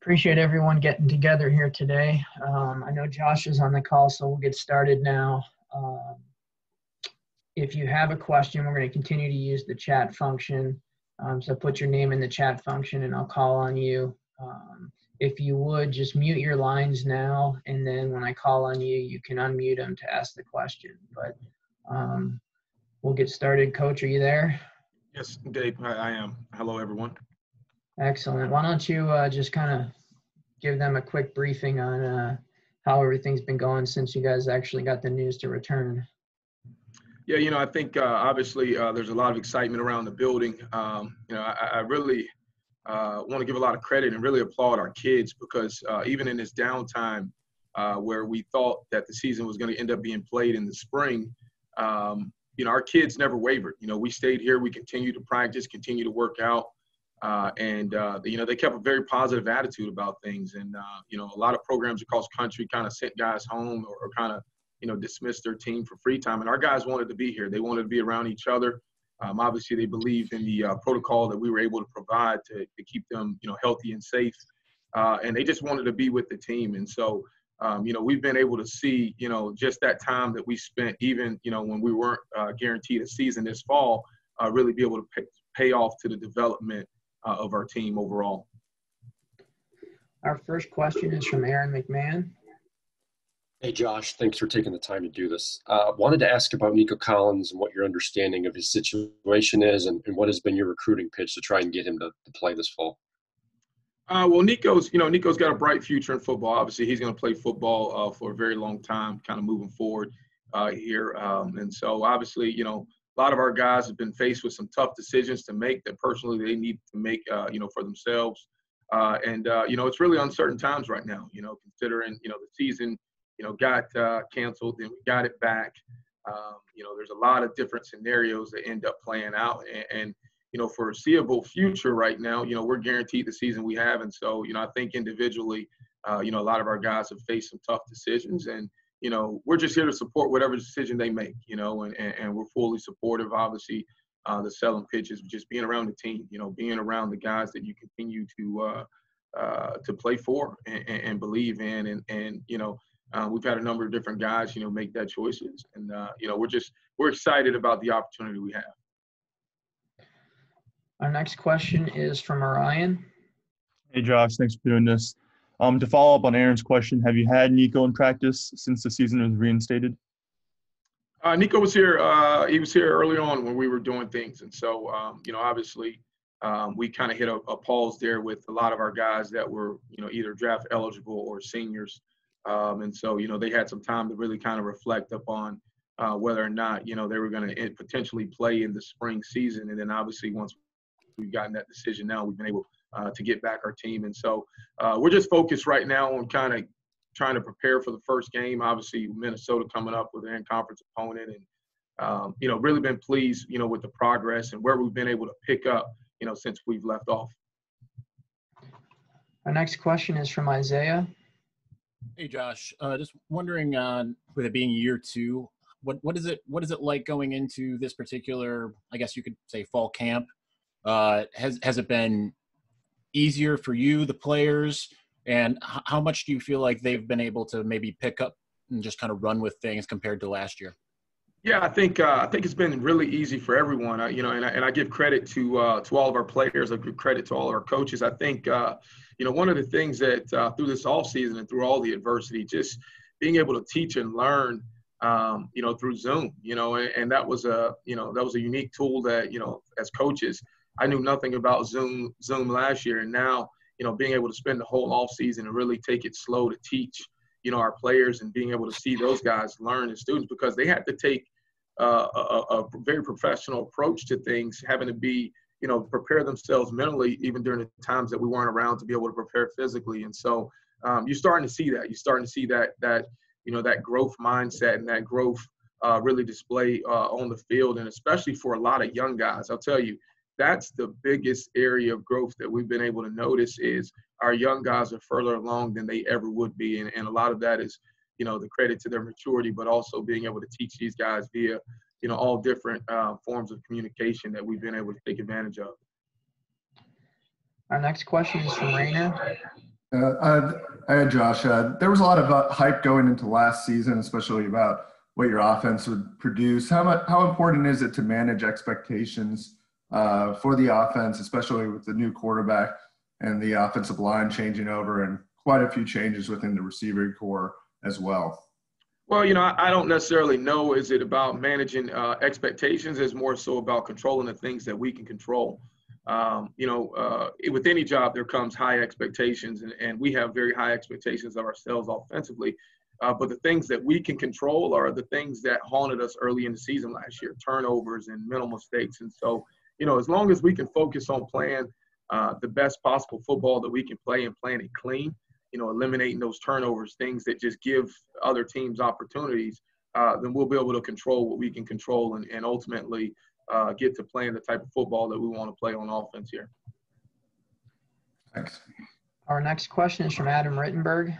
Appreciate everyone getting together here today. Um, I know Josh is on the call, so we'll get started now. Um, if you have a question, we're going to continue to use the chat function. Um, so put your name in the chat function and I'll call on you. Um, if you would, just mute your lines now, and then when I call on you, you can unmute them to ask the question. But um, we'll get started. Coach, are you there? Yes, Dave, I, I am. Hello, everyone. Excellent. Why don't you uh, just kind of give them a quick briefing on uh, how everything's been going since you guys actually got the news to return? Yeah, you know, I think uh, obviously uh, there's a lot of excitement around the building. Um, you know, I, I really uh, want to give a lot of credit and really applaud our kids because uh, even in this downtime where we thought that the season was going to end up being played in the spring, um, you know, our kids never wavered. You know, we stayed here, we continued to practice, continue to work out. Uh, and uh, you know they kept a very positive attitude about things, and uh, you know a lot of programs across country kind of sent guys home or, or kind of you know dismissed their team for free time, and our guys wanted to be here. They wanted to be around each other. Um, obviously, they believed in the uh, protocol that we were able to provide to, to keep them you know healthy and safe, uh, and they just wanted to be with the team. And so um, you know we've been able to see you know just that time that we spent, even you know when we weren't uh, guaranteed a season this fall, really be able to pay, pay off to the development uh, of our team overall. Our first question is from Aaron McMahon. Hey, Josh, thanks for taking the time to do this. Uh, wanted to ask about Nico Collins and what your understanding of his situation is and, and what has been your recruiting pitch to try and get him to, to play this fall. Uh, well, Nico's, you know, Nico's got a bright future in football. Obviously, he's going to play football uh, for a very long time, kind of moving forward uh, here. Um, and so, obviously, you know, a lot of our guys have been faced with some tough decisions to make that personally they need to make, uh, you know, for themselves. Uh, and uh, you know, it's really uncertain times right now. You know, considering you know the season, you know, got uh, canceled, then we got it back. Um, you know, there's a lot of different scenarios that end up playing out, and, and you know, foreseeable future right now, you know, we're guaranteed the season we have, and so you know, I think individually, uh, you know, a lot of our guys have faced some tough decisions, and you know, we're just here to support whatever decision they make, you know, and, and, and we're fully supportive, obviously, uh, the selling pitches, just being around the team, you know, being around the guys that you continue to uh, uh, to play for and, and, believe in. And, and you know, uh, we've had a number of different guys, you know, make that choices. And, uh, you know, we're just, we're excited about the opportunity we have. Our next question is from Orion. Hey, Josh, thanks for doing this. Um, to follow up on Aaron's question, have you had Nico in practice since the season was reinstated? Uh, Nico was here. Uh, he was here early on when we were doing things, and so um, you know, obviously, um, we kind of hit a, a, pause there with a lot of our guys that were you know either draft eligible or seniors, um, and so you know they had some time to really kind of reflect upon uh, whether or not you know they were going to potentially play in the spring season, and then obviously once we've gotten that decision now, we've been able uh, to get back our team. And so uh, we're just focused right now on kind of trying to prepare for the first game. Obviously, Minnesota coming up with an conference opponent, and um, you know, really been pleased, you know, with the progress and where we've been able to pick up, you know, since we've left off. Our next question is from Isaiah. Hey, Josh. Uh, just wondering, uh, with it being year two, what what is it what is it like going into this particular, I guess you could say, fall camp? Uh, has has it been easier for you, the players? And how much do you feel like they've been able to maybe pick up and just kind of run with things compared to last year? Yeah, I think uh, I think it's been really easy for everyone. You know, and I, and I give credit to uh, to all of our players. I give credit to all of our coaches. I think uh, you know one of the things that uh, through this off season and through all the adversity, just being able to teach and learn, um, you know, through Zoom. You know, and, and that was a you know that was a unique tool that you know as coaches I knew nothing about Zoom Zoom last year, and now you know being able to spend the whole off season and really take it slow to teach you know our players and being able to see those guys learn as students because they had to take uh, a, a, very professional approach to things, having to be you know prepare themselves mentally even during the times that we weren't around to be able to prepare physically, and so um, you're starting to see that. You're starting to see that that you know that growth mindset and that growth uh, really display uh, on the field, and especially for a lot of young guys. I'll tell you, that's the biggest area of growth that we've been able to notice is our young guys are further along than they ever would be and, and a lot of that is you know the credit to their maturity but also being able to teach these guys via you know all different uh, forms of communication that we've been able to take advantage of our next question is from Rainer. Uh, uh, I had Josh. Uh, there was a lot of uh, hype going into last season, especially about what your offense would produce. How much, how important is it to manage expectations uh, for the offense, especially with the new quarterback and the offensive line changing over and quite a few changes within the receiver corps as well? Well, you know, I, don't necessarily know. Is it about managing uh, expectations? It's more so about controlling the things that we can control. Um, you know, uh, with any job, there comes high expectations, and, and we have very high expectations of ourselves offensively. Uh, but the things that we can control are the things that haunted us early in the season last year turnovers and mental mistakes. And so, you know, as long as we can focus on playing uh, the best possible football that we can play and playing it clean, you know, eliminating those turnovers, things that just give other teams opportunities, uh, then we'll be able to control what we can control and, and ultimately uh, get to playing the type of football that we want to play on offense here. Thanks. Our next question is from Adam Rittenberg.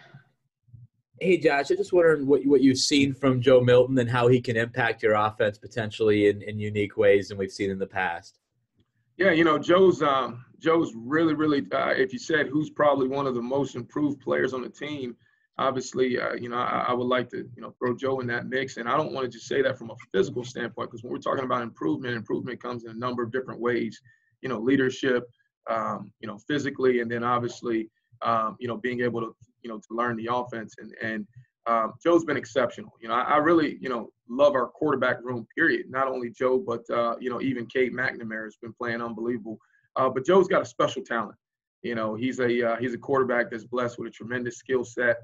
Hey, Josh, I just wondering what what you've seen from Joe Milton and how he can impact your offense potentially in, in unique ways than we've seen in the past. Yeah, you know, Joe's um, Joe's really, really. Uh, if you said who's probably one of the most improved players on the team, obviously, uh, you know, I, I, would like to, you know, throw Joe in that mix. And I don't want to just say that from a physical standpoint, because when we're talking about improvement, improvement comes in a number of different ways. You know, leadership, um, you know, physically, and then obviously, um, you know, being able to, you know, to learn the offense. And and um, Joe's been exceptional. You know, I, I, really, you know, love our quarterback room. Period. Not only Joe, but uh, you know, even Cade McNamara has been playing unbelievable. Uh, but Joe's got a special talent. You know, he's a uh, he's a quarterback that's blessed with a tremendous skill set.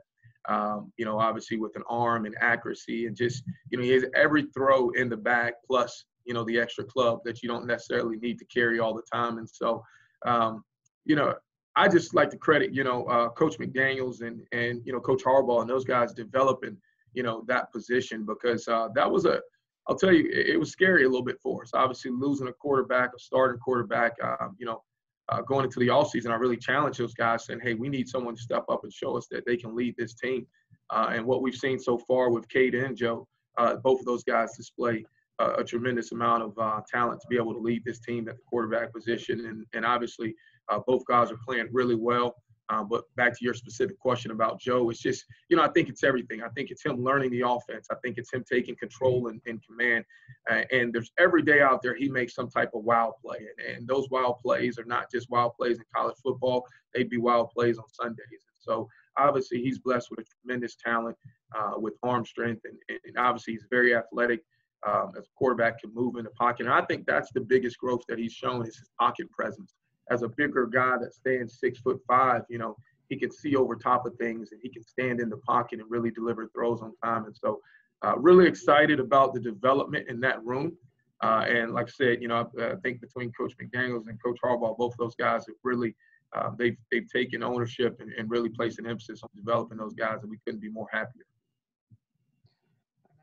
Um, you know, obviously with an arm and accuracy, and just you know, he has every throw in the bag plus you know the extra club that you don't necessarily need to carry all the time. And so, um, you know, I just like to credit you know uh, Coach McDaniels and and you know Coach Harbaugh and those guys developing you know that position because uh, that was a I'll tell you, it, was scary a little bit for us. Obviously, losing a quarterback, a starting quarterback, um, you know, uh, going into the offseason, I really challenged those guys saying, hey, we need someone to step up and show us that they can lead this team. Uh, and what we've seen so far with Cade and Joe, uh, both of those guys display uh, a tremendous amount of uh, talent to be able to lead this team at the quarterback position. And, and obviously, uh, both guys are playing really well. Uh, but back to your specific question about Joe, it's just, you know, I think it's everything. I think it's him learning the offense. I think it's him taking control and, and command. Uh, and there's every day out there he makes some type of wild play. And, and those wild plays are not just wild plays in college football, they'd be wild plays on Sundays. So obviously he's blessed with a tremendous talent uh, with arm strength. And, and obviously he's very athletic. Um, as a quarterback can move in the pocket. And I think that's the biggest growth that he's shown is his pocket presence as a bigger guy that stands six foot five, you know, he can see over top of things and he can stand in the pocket and really deliver throws on time. And so, uh, really excited about the development in that room. Uh, and like I said, you know, I, I, think between Coach McDaniels and Coach Harbaugh, both of those guys have really uh, they've they've taken ownership and, and really placed an emphasis on developing those guys, and we couldn't be more happier.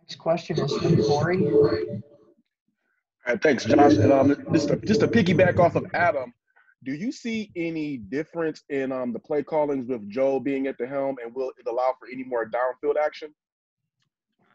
Next question is from Corey. All right, thanks, Josh. And um, just to, just to piggyback off of Adam, do you see any difference in um, the play callings with Joe being at the helm, and will it allow for any more downfield action?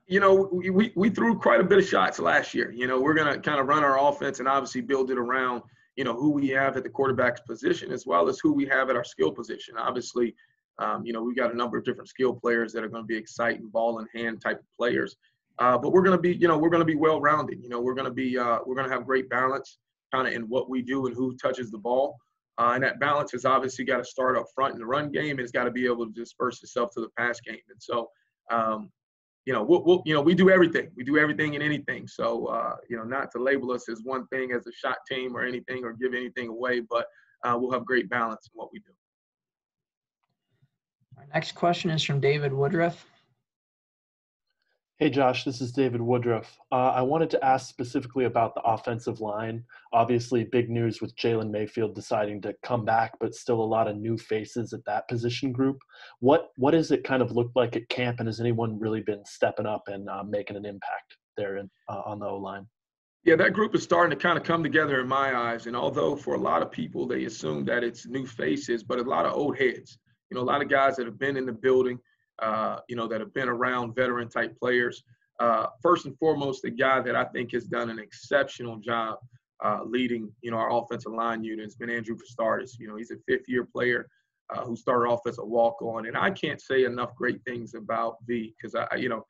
You know, we, we, we threw quite a bit of shots last year. You know, we're going to kind of run our offense and obviously build it around, you know, who we have at the quarterback's position as well as who we have at our skill position. Obviously, um, you know, we've got a number of different skill players that are going to be exciting, ball in hand type of players. Uh, but we're going to be, you know, we're going to be well rounded. You know, we're going to be, uh, we're going to have great balance kind of in what we do and who touches the ball. Uh, and that balance has obviously got to start up front in the run game, it's got to be able to disperse itself to the pass game. And so, um, you know, we'll, we'll, you know, we do everything. We do everything and anything. So, uh, you know, not to label us as one thing as a shot team or anything or give anything away, but uh, we'll have great balance in what we do. Our next question is from David Woodruff. Hey, Josh, this is David Woodruff. Uh, I wanted to ask specifically about the offensive line. Obviously, big news with Jalen Mayfield deciding to come back, but still a lot of new faces at that position group. What what does it kind of looked like at camp, and has anyone really been stepping up and uh, making an impact there in, uh, on the O line? Yeah, that group is starting to kind of come together in my eyes. And although for a lot of people they assume that it's new faces, but a lot of old heads. You know, a lot of guys that have been in the building – uh, you know, that have been around veteran type players. Uh, first and foremost, the guy that I think has done an exceptional job uh, leading, you know, our offensive line unit has been Andrew Vastardis. You know, he's a fifth year player. uh, who started off as a walk-on. And I can't say enough great things about V because I, you know,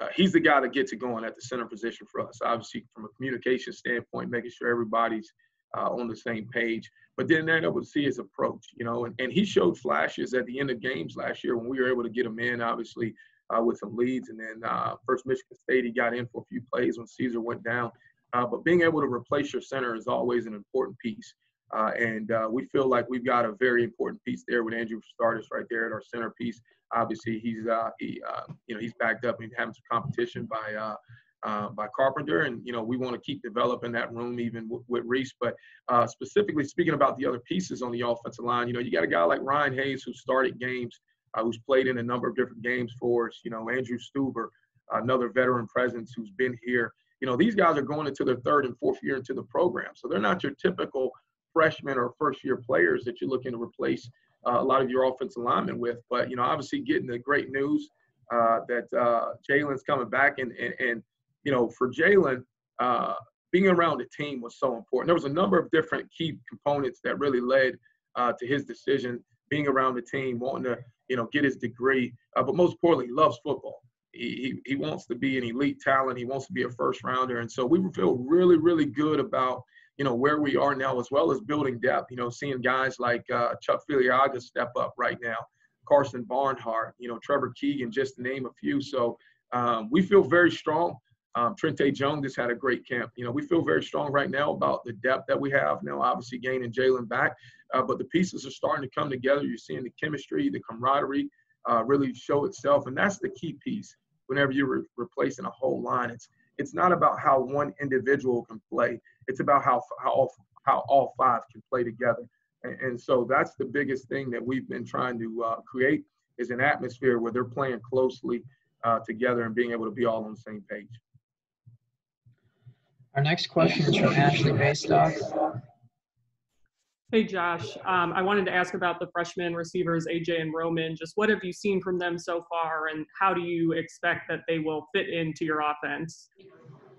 uh, he's the guy that gets it going at the center position for us. Obviously, from a communication standpoint, making sure everybody's uh, on the same page. But then they're able to see his approach, you know, and, and he showed flashes at the end of games last year when we were able to get him in, obviously, uh, with some leads. And then uh, first Michigan State, he got in for a few plays when Cesar went down. Uh, but being able to replace your center is always an important piece. Uh, and uh, we feel like we've got a very important piece there with Andrew Vastardis right there at our centerpiece. Obviously, he's uh, he you know he's backed up and having some competition by uh, by Carpenter, and you know we want to keep developing that room even w- with Reese. But uh, specifically speaking about the other pieces on the offensive line, you know you got a guy like Ryan Hayes who started games, uh, who's played in a number of different games for us. You know Andrew Stueber, another veteran presence who's been here. You know these guys are going into their third and fourth year into the program, so they're not your typical freshmen or first year players that you're looking to replace uh, a lot of your offensive linemen with. But you know obviously getting the great news. Uh, that uh, Jalen's coming back and, and, and you know, for Jalen, uh, being around the team was so important. There was a number of different key components that really led uh, to his decision. Being around the team, wanting to, you know, get his degree, uh, but most importantly, he loves football. He, he, he wants to be an elite talent. He wants to be a first rounder, and so we feel really, really good about you know where we are now, as well as building depth. You know, seeing guys like uh, Chuck Filiaga step up right now, Karsen Barnhart, you know, Trevor Keegan, just to name a few. So um, we feel very strong. Um, Trente Jones just had a great camp. You know, we feel very strong right now about the depth that we have now, obviously gaining Jalen back, uh, but the pieces are starting to come together. You're seeing the chemistry, the camaraderie uh, really show itself, and that's the key piece. Whenever you're re- replacing a whole line, it's it's not about how one individual can play. It's about how how all, how all five can play together. And, and so that's the biggest thing that we've been trying to uh, create is an atmosphere where they're playing closely uh, together and being able to be all on the same page. Our next question is from Ashley Baystock. Hey, Josh. Um, I wanted to ask about the freshman receivers, AJ and Roman. Just what have you seen from them so far, and how do you expect that they will fit into your offense?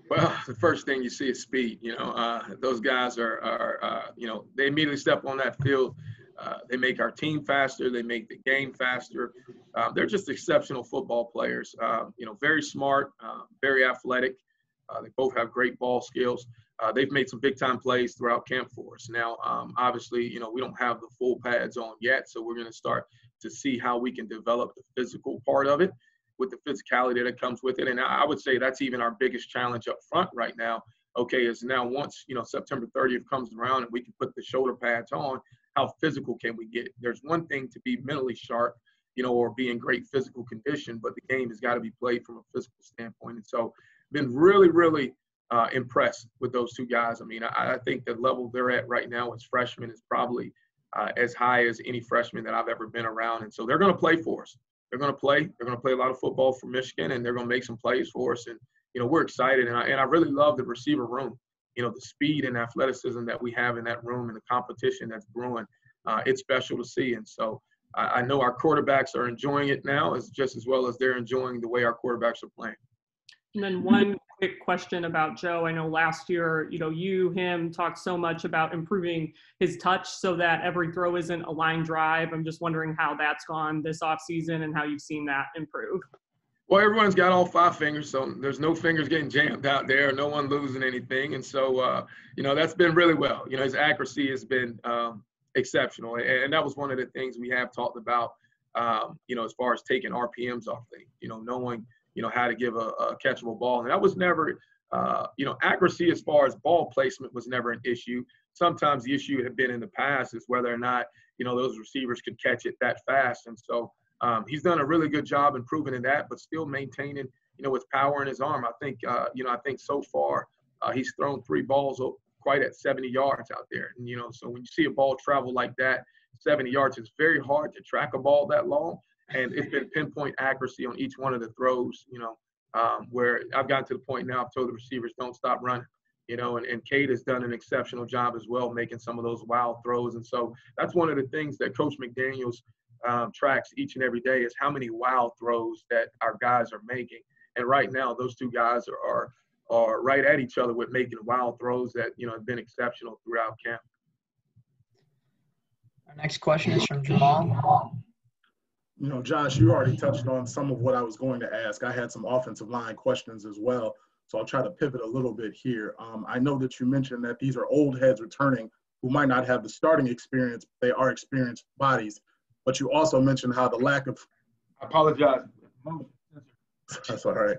Well, the first thing you see is speed. You know, uh, those guys are, are uh, you know, they immediately step on that field. Uh, they make our team faster. They make the game faster. Uh, they're just exceptional football players. Uh, you know, very smart, uh, very athletic. Uh, they both have great ball skills. Uh, they've made some big time plays throughout camp for us. Now, um, obviously, you know, we don't have the full pads on yet, so we're going to start to see how we can develop the physical part of it with the physicality that comes with it. And I would say that's even our biggest challenge up front right now. Okay, is now once you know September 30th comes around and we can put the shoulder pads on, how physical can we get? There's one thing to be mentally sharp, you know, or be in great physical condition, but the game has got to be played from a physical standpoint. And so been really, really uh, impressed with those two guys. I mean, I, I, think the level they're at right now as freshmen is probably uh, as high as any freshman that I've ever been around. And so they're going to play for us. They're going to play. They're going to play a lot of football for Michigan, and they're going to make some plays for us. And you know, we're excited. And I, and I really love the receiver room. You know, the speed and athleticism that we have in that room, and the competition that's brewing. Uh, it's special to see. And so I, I know our quarterbacks are enjoying it now, as just as well as they're enjoying the way our quarterbacks are playing. And then one quick question about Joe. I know last year, you know, you, him talked so much about improving his touch so that every throw isn't a line drive. I'm just wondering how that's gone this offseason and how you've seen that improve. Well, everyone's got all five fingers, so there's no fingers getting jammed out there, no one losing anything. And so, uh, you know, that's been really well. You know, his accuracy has been um, exceptional. And that was one of the things we have talked about, um, you know, as far as taking RPMs off things, you know, knowing – you know, how to give a, a catchable ball. And that was never, uh, you know, accuracy as far as ball placement was never an issue. Sometimes the issue had been in the past is whether or not, you know, those receivers could catch it that fast. And so um, he's done a really good job improving in that, but still maintaining, you know, his power in his arm. I think, uh, you know, I think so far uh, he's thrown three balls quite at 70 yards out there. And, you know, so when you see a ball travel like that, 70 yards, it's very hard to track a ball that long and it's been pinpoint accuracy on each one of the throws. You know, um, where I've gotten to the point now. I've told the receivers don't stop running. You know, and, and Cade has done an exceptional job as well, making some of those wild throws. And so that's one of the things that Coach McDaniels um, tracks each and every day is how many wild throws that our guys are making. And right now, those two guys are, are are right at each other with making wild throws that you know have been exceptional throughout camp. Our next question is from Jamal. You know, Josh, you already touched on some of what I was going to ask. I had some offensive line questions as well, so I'll try to pivot a little bit here. Um, I know that you mentioned that these are old heads returning who might not have the starting experience, but they are experienced bodies. But you also mentioned how the lack of I apologize. that's all right.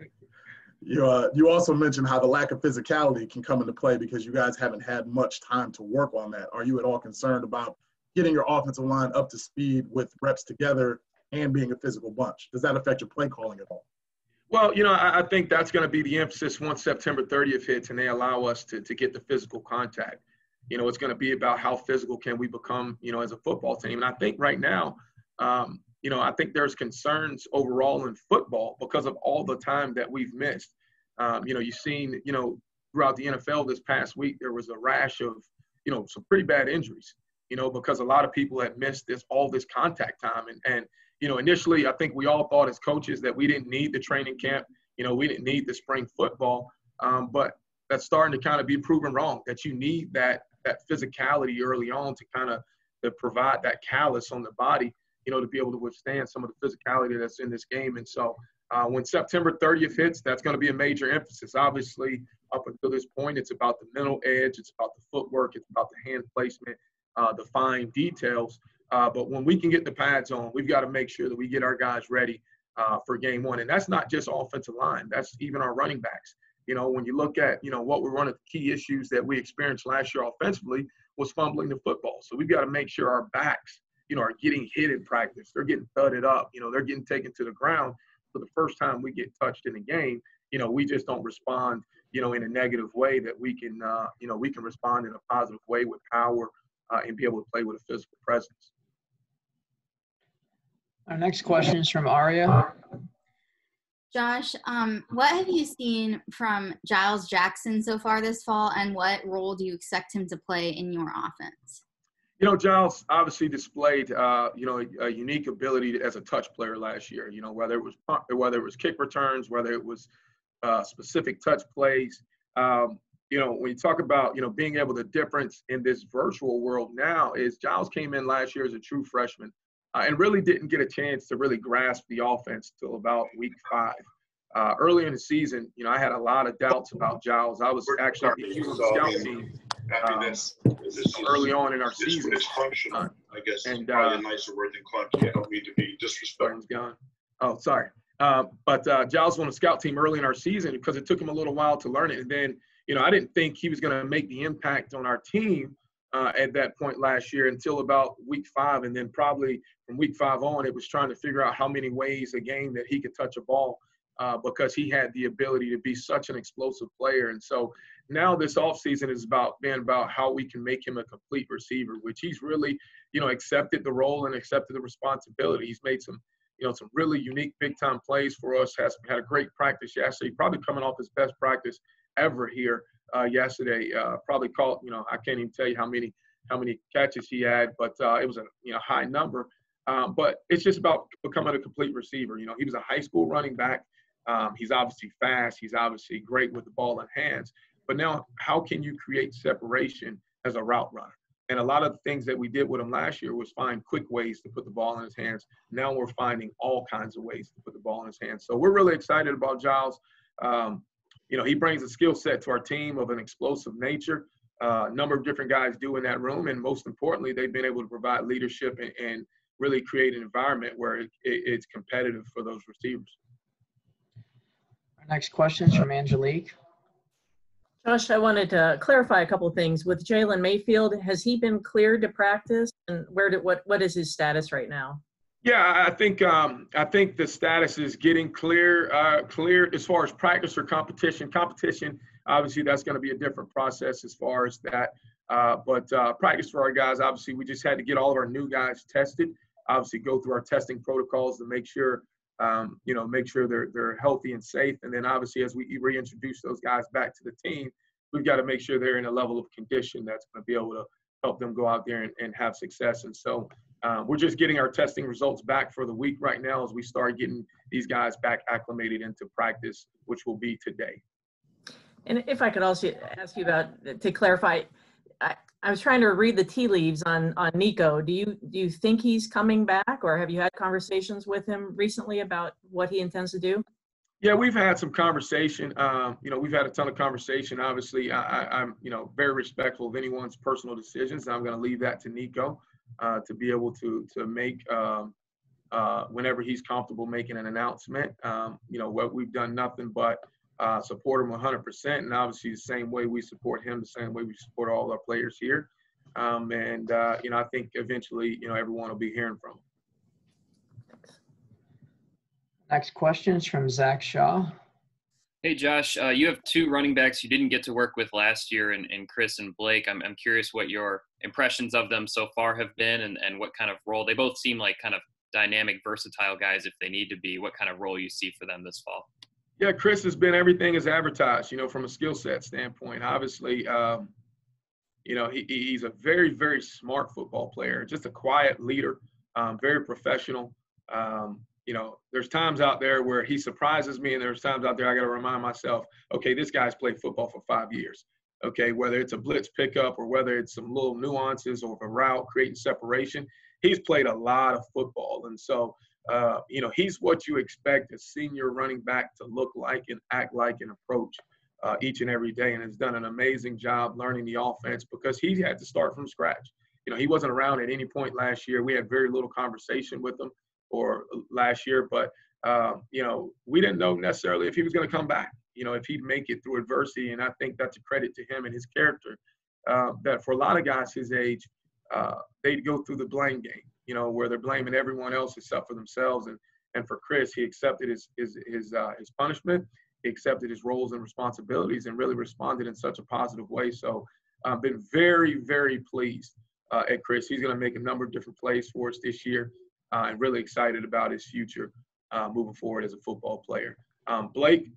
You uh, you also mentioned how the lack of physicality can come into play because you guys haven't had much time to work on that. Are you at all concerned about getting your offensive line up to speed with reps together and being a physical bunch? Does that affect your play calling at all? Well, you know, I, I think that's going to be the emphasis once September 30th hits and they allow us to, to get the physical contact. You know, it's going to be about how physical can we become, you know, as a football team. And I think right now, um, you know, I think there's concerns overall in football because of all the time that we've missed. Um, you know, you've seen, you know, throughout the NFL this past week, there was a rash of, you know, some pretty bad injuries, you know, because a lot of people had missed this, all this contact time. And, and, you know, initially, I think we all thought as coaches that we didn't need the training camp. You know, we didn't need the spring football. Um, but that's starting to kind of be proven wrong that you need that, that physicality early on to kind of to provide that callus on the body you know, to be able to withstand some of the physicality that's in this game. And so uh, when September 30th hits, that's going to be a major emphasis. Obviously, up until this point, it's about the mental edge, it's about the footwork, it's about the hand placement, uh, the fine details. Uh, but when we can get the pads on, we've got to make sure that we get our guys ready uh, for game one. And that's not just offensive line, that's even our running backs. You know, when you look at, you know, what were one of the key issues that we experienced last year offensively was fumbling the football. So we've got to make sure our backs you know, are getting hit in practice. They're getting thudded up. You know, they're getting taken to the ground. For the first time we get touched in a game, you know, we just don't respond, you know, in a negative way that we can, uh, you know, we can respond in a positive way with power uh, and be able to play with a physical presence. Our next question is from Aria. Josh, um, what have you seen from Giles Jackson so far this fall, and what role do you expect him to play in your offense? You know, Giles obviously displayed, uh, you know, a, a, unique ability as a touch player last year. You know, whether it was whether it was kick returns, whether it was uh, specific touch plays. Um, you know, when you talk about you know being able to difference in this virtual world now, is Giles came in last year as a true freshman uh, and really didn't get a chance to really grasp the offense till about week five. Uh, early in the season, you know, I had a lot of doubts about Giles. I was actually he was on the scout team this, this early on in our season. Uh, I guess and, probably uh, a nicer word than clunky. I don't mean to be disrespectful. Gone. Oh, sorry. Uh, but uh, Giles on the scout team early in our season because it took him a little while to learn it. And then, you know, I didn't think he was going to make the impact on our team uh, at that point last year until about week five. And then probably from week five on, it was trying to figure out how many ways a game that he could touch a ball uh, because he had the ability to be such an explosive player. And so now this offseason is about being about how we can make him a complete receiver, which he's really, you know, accepted the role and accepted the responsibility. He's made some, you know, some really unique big time plays for us. Has had a great practice yesterday, probably coming off his best practice ever here uh, yesterday. Uh, probably caught, you know, I can't even tell you how many how many catches he had, but uh, it was a you know high number. Um, but it's just about becoming a complete receiver. You know, he was a high school running back. Um, he's obviously fast. He's obviously great with the ball in hands. But now, how can you create separation as a route runner? And a lot of the things that we did with him last year was find quick ways to put the ball in his hands. Now we're finding all kinds of ways to put the ball in his hands. So we're really excited about Giles. Um, you know, he brings a skill set to our team of an explosive nature. A uh, number of different guys do in that room, and most importantly, they've been able to provide leadership and, and really create an environment where it, it, it's competitive for those receivers. Our next question is from Angelique. Josh, I wanted to clarify a couple of things. With Jalen Mayfield, has he been cleared to practice, and where did what what is his status right now? Yeah, I think um, I think the status is getting clear. Uh, clear as far as practice or competition. Competition, obviously, that's going to be a different process as far as that. Uh, but uh, practice for our guys, obviously, we just had to get all of our new guys tested. Obviously, go through our testing protocols to make sure um, you know, make sure they're they're healthy and safe. And then obviously, as we reintroduce those guys back to the team, we've got to make sure they're in a level of condition that's going to be able to help them go out there and, and have success. And so um, we're just getting our testing results back for the week right now as we start getting these guys back acclimated into practice, which will be today. And if I could also ask you about to clarify, I, I was trying to read the tea leaves on on Nico. Do you do you think he's coming back, or have you had conversations with him recently about what he intends to do? Yeah, we've had some conversation. Um, you know, we've had a ton of conversation. Obviously, I, am you know very respectful of anyone's personal decisions. I'm going to leave that to Nico uh, to be able to to make um, uh, whenever he's comfortable making an announcement. Um, you know, what we've done nothing but uh, support him 100%, and obviously the same way we support him, the same way we support all our players here. Um, and uh, you know, I think eventually, you know, everyone will be hearing from him. Next question is from Zach Shaw. Hey, Josh, uh, you have two running backs you didn't get to work with last year, and, and Chris and Blake. I'm, I'm curious what your impressions of them so far have been and, and what kind of role they both seem like kind of dynamic, versatile guys if they need to be. What kind of role you see for them this fall? Yeah, Chris has been everything as advertised, you know, from a skill set standpoint. Obviously, um, you know, he, he's a very, very smart football player, just a quiet leader, um, very professional. Um, you know, there's times out there where he surprises me, and there's times out there I got to remind myself, okay, this guy's played football for five years. Okay, whether it's a blitz pickup or whether it's some little nuances or a route creating separation, he's played a lot of football, and so uh, you know he's what you expect a senior running back to look like and act like and approach uh, each and every day, and has done an amazing job learning the offense because he had to start from scratch. You know, he wasn't around at any point last year. We had very little conversation with him or last year, but um, you know, we didn't know necessarily if he was going to come back. You know, if he'd make it through adversity, and I think that's a credit to him and his character. Uh, that for a lot of guys his age, uh, they go through the blame game. You know, where they're blaming everyone else except for themselves. And and for Chris, he accepted his his his uh, his punishment. He accepted his roles and responsibilities, and really responded in such a positive way. So I've been very very pleased uh, at Chris. He's going to make a number of different plays for us this year uh, and really excited about his future uh, moving forward as a football player. Um, Blake,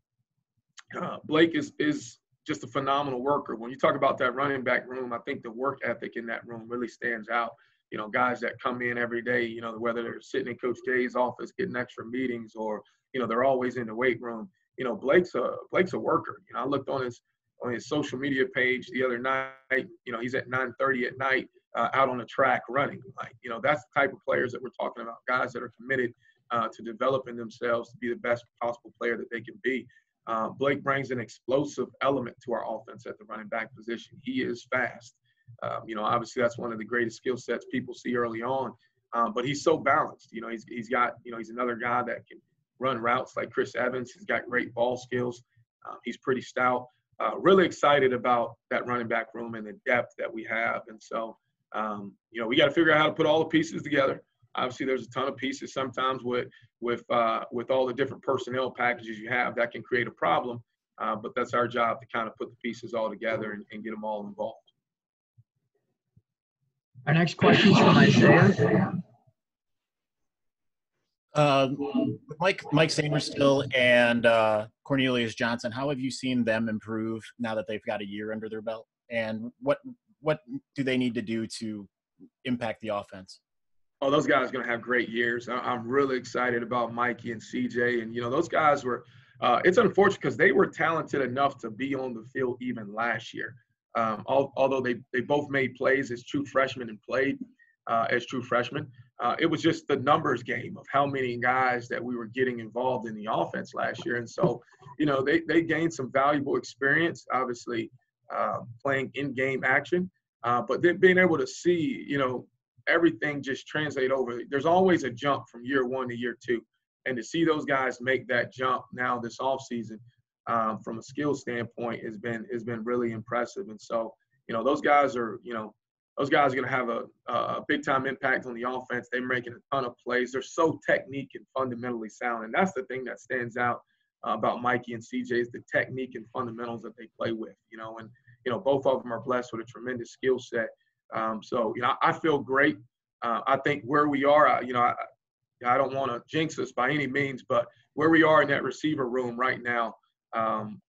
uh, Blake is is just a phenomenal worker. When you talk about that running back room, I think the work ethic in that room really stands out. You know, guys that come in every day, you know, whether they're sitting in Coach J's office getting extra meetings or, you know, they're always in the weight room. You know, Blake's a Blake's a worker. You know, I looked on his on his social media page the other night. You know, he's at 9:30 at night uh, out on the track running. Like, you know, that's the type of players that we're talking about, guys that are committed uh, to developing themselves to be the best possible player that they can be. Uh, Blake brings an explosive element to our offense at the running back position. He is fast. Um, you know, obviously that's one of the greatest skill sets people see early on. Um, but he's so balanced. You know, he's he's got you know he's another guy that can run routes like Chris Evans. He's got great ball skills. Uh, he's pretty stout. Uh, really excited about that running back room and the depth that we have. And so um, you know, we got to figure out how to put all the pieces together. Obviously, there's a ton of pieces. Sometimes with with uh, with all the different personnel packages you have, that can create a problem. Uh, but that's our job to kind of put the pieces all together and, and get them all involved. Our next question is from Isaiah. Uh, Mike Mike Sainristil and uh, Cornelius Johnson, how have you seen them improve now that they've got a year under their belt? And what what do they need to do to impact the offense? Oh, those guys are going to have great years. I'm really excited about Mikey and CJ. And, you know, those guys were, uh, it's unfortunate because they were talented enough to be on the field even last year. Um, although they, they both made plays as true freshmen and played uh, as true freshmen, uh, it was just the numbers game of how many guys that we were getting involved in the offense last year. And so, you know, they, they gained some valuable experience. Obviously, uh, playing in-game action, uh, but then being able to see, you know, everything just translate over. There's always a jump from year one to year two, and to see those guys make that jump now this offseason um, from a skill standpoint has been has been really impressive. And so, you know, those guys are, you know, those guys are going to have a, a big time impact on the offense. They're making a ton of plays. They're so technique and fundamentally sound, and that's the thing that stands out uh, about Mikey and CJ is the technique and fundamentals that they play with. You know, and you know both of them are blessed with a tremendous skill set. Um, so you know, I feel great. Uh, I think where we are, uh, you know, I, I don't want to jinx us by any means, but where we are in that receiver room right now, um,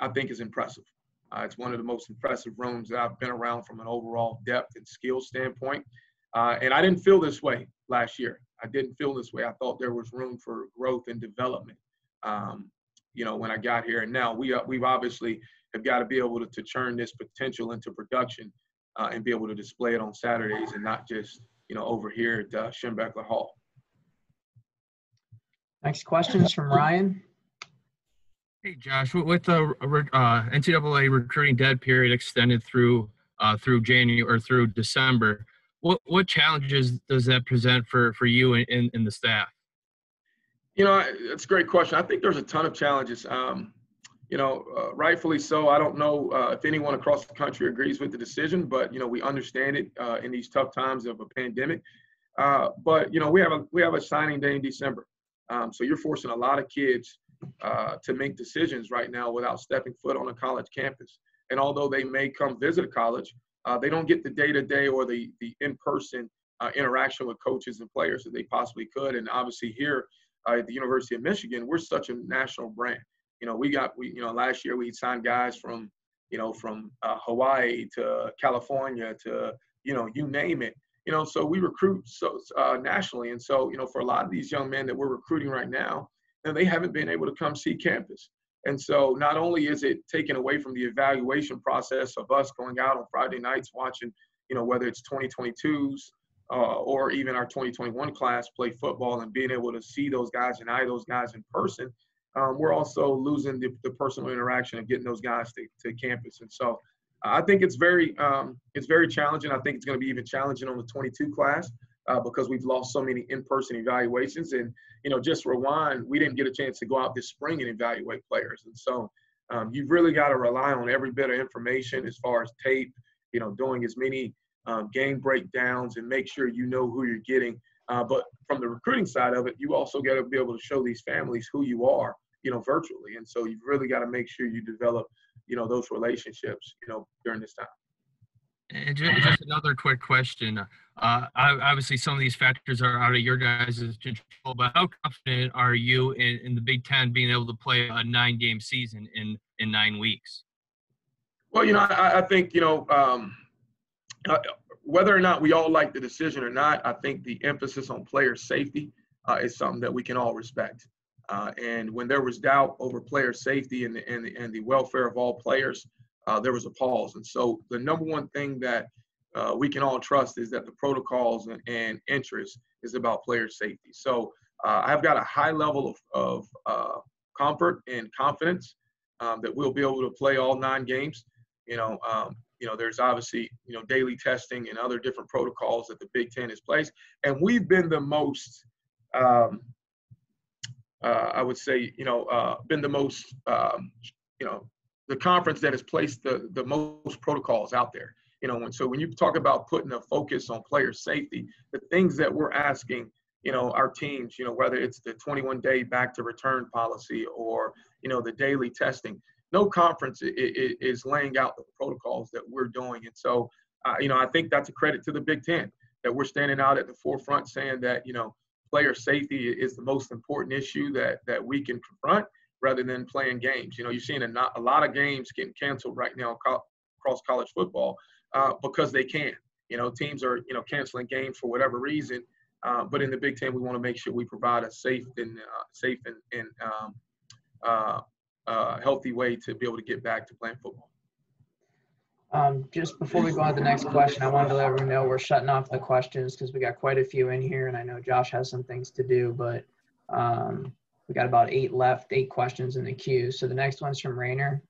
I think is impressive. Uh, it's one of the most impressive rooms that I've been around from an overall depth and skill standpoint. Uh, and I didn't feel this way last year. I didn't feel this way. I thought there was room for growth and development um, you know, when I got here. And now we uh, we've obviously have got to be able to, to turn this potential into production uh, and be able to display it on Saturdays and not just you know over here at uh, Schembechler Hall. Next question is from Ryan. Hey Josh, with the uh, NCAA recruiting dead period extended through uh, through January or through December, what what challenges does that present for for you and, and the staff? You know, it's a great question. I think there's a ton of challenges. Um, you know, uh, rightfully so. I don't know uh, if anyone across the country agrees with the decision, but you know, we understand it uh, in these tough times of a pandemic. Uh, but you know, we have a we have a signing day in December, um, so you're forcing a lot of kids uh, to make decisions right now without stepping foot on a college campus. And although they may come visit a college, uh, they don't get the day-to-day or the the in-person interaction with coaches and players that they possibly could. And obviously here at the University of Michigan, we're such a national brand. You know, we got we you know last year we signed guys from you know from uh, Hawaii to California to you know you name it. You know, so we recruit so uh, nationally, and so you know for a lot of these young men that we're recruiting right now, and they haven't been able to come see campus. And so not only is it taken away from the evaluation process of us going out on Friday nights watching, you know, whether it's 2022s uh, or even our 2021 class play football and being able to see those guys and eye those guys in person, um, we're also losing the, the, personal interaction of getting those guys to, to campus. And so I think it's very um, it's very challenging. I think it's going to be even challenging on the 22 class uh, because we've lost so many in-person evaluations. And you know, just rewind, we didn't get a chance to go out this spring and evaluate players. And so um, you've really got to rely on every bit of information as far as tape. You know, doing as many um, game breakdowns and make sure you know who you're getting. Uh, but from the recruiting side of it, you also got to be able to show these families who you are, you know, virtually. And so you've really got to make sure you develop, you know, those relationships, you know, during this time. And just another quick question. Uh, obviously, some of these factors are out of your guys' control, but how confident are you in, in the Big Ten being able to play a nine-game season in in nine weeks? Well, you know, I, I think you know um, uh, whether or not we all like the decision or not, I think the emphasis on player safety uh, is something that we can all respect. Uh, and when there was doubt over player safety and the, and the, and the welfare of all players, uh, there was a pause. And so the number one thing that uh, we can all trust is that the protocols and, and interest is about player safety. So uh, I've got a high level of, of comfort and confidence um, that we'll be able to play all nine games. You know, um, you know, there's obviously, you know, daily testing and other different protocols that the Big Ten has placed. And we've been the most, um, uh, I would say, you know, uh, been the most, um, you know, the conference that has placed the, the most protocols out there. You know, and so when you talk about putting a focus on player safety, the things that we're asking, you know, our teams, you know, whether it's the 21 day back to return policy or, you know, the daily testing, no conference is laying out the protocols that we're doing. And so, uh, you know, I think that's a credit to the Big Ten that we're standing out at the forefront saying that, you know, player safety is the most important issue that, that we can confront rather than playing games. You know, you're seeing a, not, a lot of games getting canceled right now across college football uh, because they can. You know, teams are, you know, canceling games for whatever reason. Uh, but in the Big Ten, we want to make sure we provide a safe and uh, safe and, and um, uh, healthy way to be able to get back to playing football. Um, just before we go on to the next question, I wanted to let everyone know we're shutting off the questions because we got quite a few in here, and I know Josh has some things to do, but um, we got about eight left, eight questions in the queue. So the next one's from Rayner.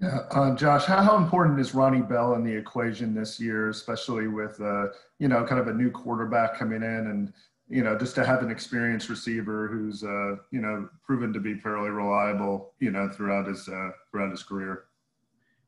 Yeah, uh, Josh, how, how important is Ronnie Bell in the equation this year, especially with uh, you know kind of a new quarterback coming in and you know, just to have an experienced receiver who's, uh, you know, proven to be fairly reliable, you know, throughout his uh, throughout his career.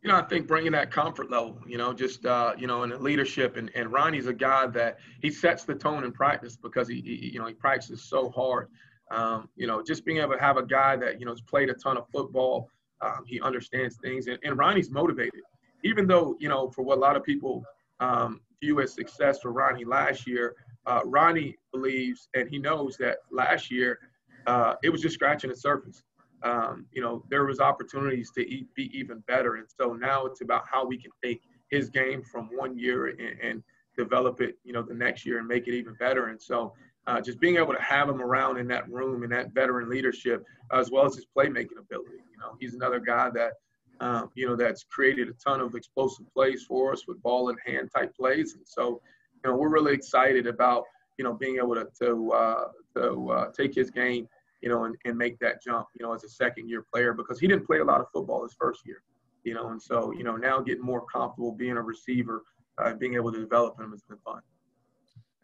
You know, I think bringing that comfort level, you know, just uh, you know, in the leadership, and, and Ronnie's a guy that he sets the tone in practice because he, he you know, he practices so hard. Um, you know, just being able to have a guy that you know has played a ton of football, um, he understands things, and, and Ronnie's motivated. Even though you know, for what a lot of people um, view as success for Ronnie last year, uh, Ronnie believes and he knows that last year uh, it was just scratching the surface. Um, you know, there was opportunities to eat, be even better, and so now it's about how we can take his game from one year and, and develop it, you know, the next year and make it even better. And so, uh, just being able to have him around in that room and that veteran leadership, as well as his playmaking ability. You know, he's another guy that um, you know, that's created a ton of explosive plays for us with ball in hand type plays. And so, you know, we're really excited about, you know, being able to, to, uh, to uh, take his game, you know, and, and make that jump, you know, as a second year player because he didn't play a lot of football his first year, you know, and so, you know, now getting more comfortable being a receiver, uh, being able to develop him has been fun.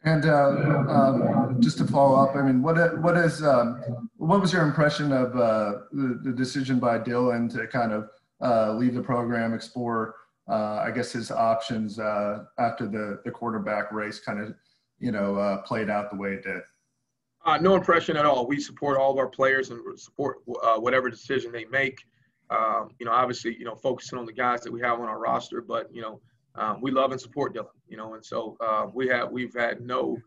And uh, um, just to follow up, I mean, what what is um, what was your impression of uh, the, the, decision by Dylan to kind of uh, leave the program, explore, I guess, his options uh, after the the quarterback race kind of, you know, uh, played out the way it did? no impression at all. We support all of our players and support whatever decision they make. Um, you know, obviously, you know, focusing on the guys that we have on our roster, but you know um, we love and support Dylan, you know, and so uh, we have we've had no